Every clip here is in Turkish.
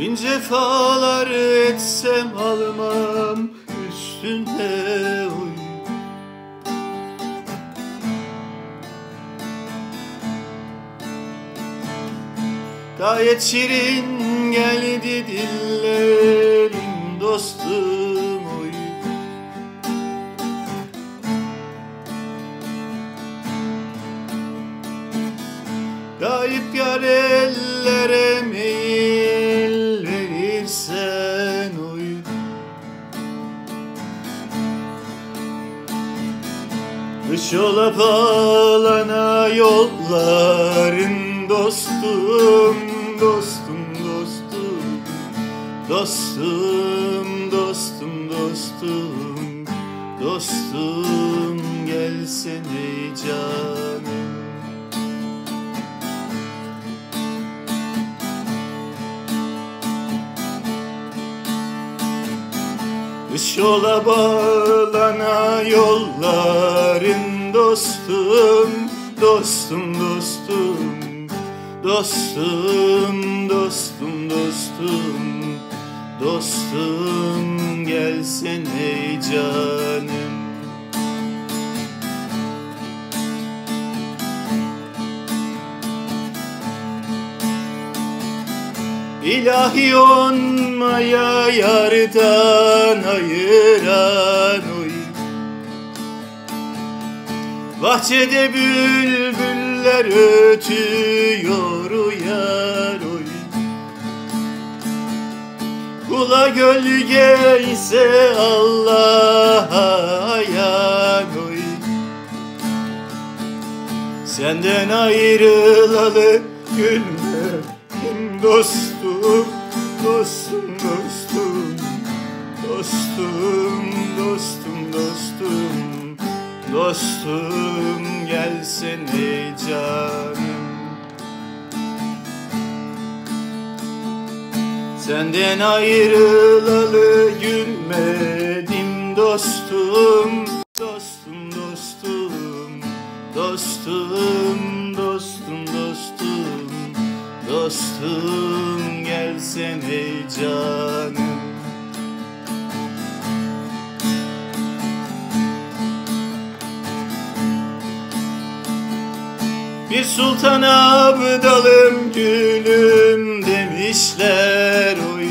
Bin cefalar etsem almam üstüne oy Gayet şirin geldi dillerin dostum oy. Gayip yar ellere meyil Kış ola bağlana yolların dostum, dostum, dostum. Dostum, dostum, dostum. Dostum gelsene canım. Kış ola bağlana yolların dostum, dostum, dostum. Dostum, dostum, dostum. Dostum gelsene canım. İlahi olmaya yardan ayıran Bahçede bülbüller ötüyor uyar oy. Kula gölge ise Allah'a ayan oy. Senden ayrılalı gülme dostum, dostum, dostum, dostum, dostum, dostum, dostum gelsene canım. Senden ayrılalı gülmedim dostum, dostum, dostum, dostum, dostum, dostum. Dostum gelsene canım Bir sultan abdalım gülüm demişler oy.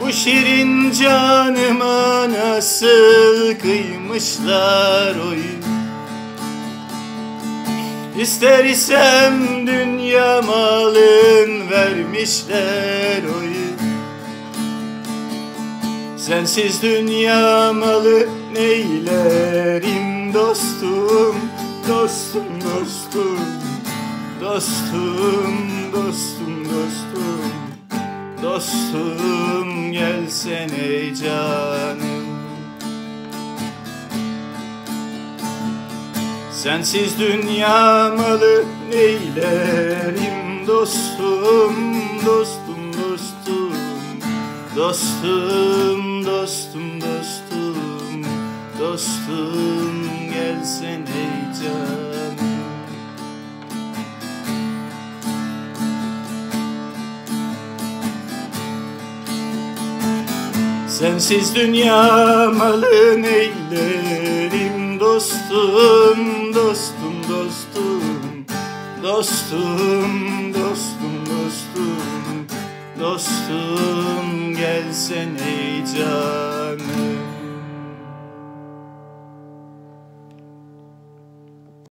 Bu şirin canıma nasıl kıymışlar oy. İster isem dünya malın vermişler oy Sensiz dünya malı neylerim dostum Dostum dostum Dostum dostum dostum Dostum gelsene canım. Sensiz dünya malı neylerim dostum gelsene canım. Sensiz dünya malı neylerim dostum, dostum, dostum. Dostum, dostum, dostum, dostum